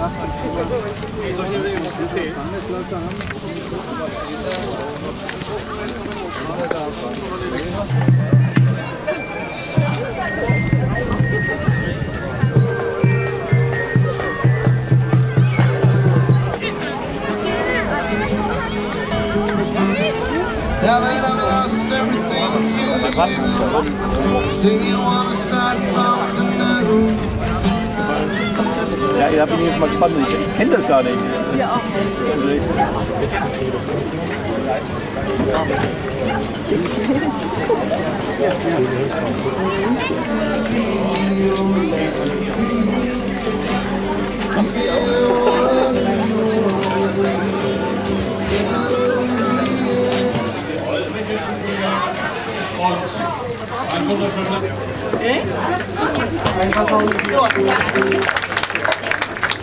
Now that I've lost everything to you, you wanna start something new. Ja, ihr habt mich jetzt mal gespannt. Ich kenne das gar nicht. Ja, auch nicht. Ein wunderschöner Wir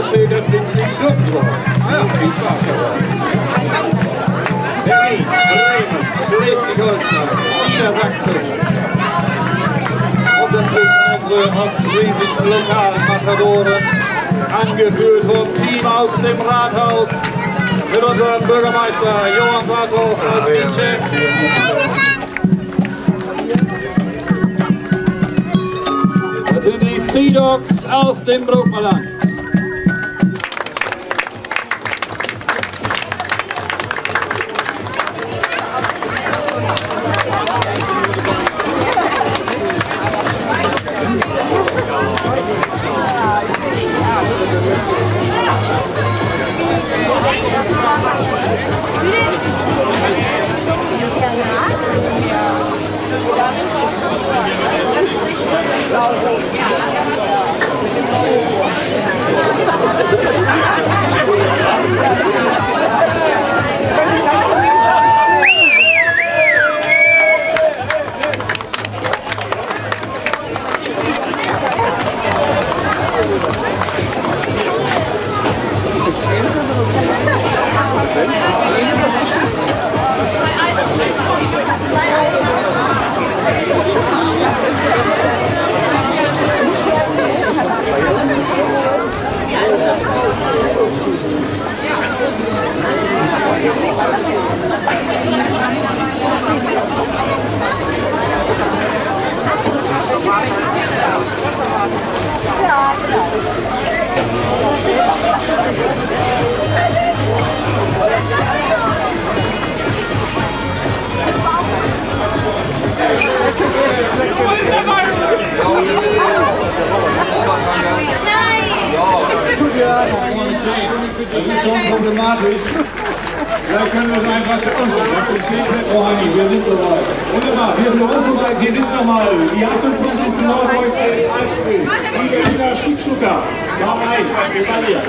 erzählt, dass wir nicht schlucken. Ja, dabei. Berlin, Bremen, Schleswig-Holstein, Niedersachsen. Und dazwischen unsere ostfriesischen lokalen Matadoren, angeführt vom Team aus dem Rathaus mit unserem Bürgermeister Johann Warthoff als Chef. Das sind die Sea Dogs aus dem Nee! Ja, dat is. Vielleicht können wir es einfach tauschen. Das steht mit Frau Heini. Wir sind soweit. Wunderbar, wir sind auch soweit. Hier sind nochmal die 28. Norddeutsche Einspiel. Die Berliner Schickschucker. Warum ein? Wir sind hier.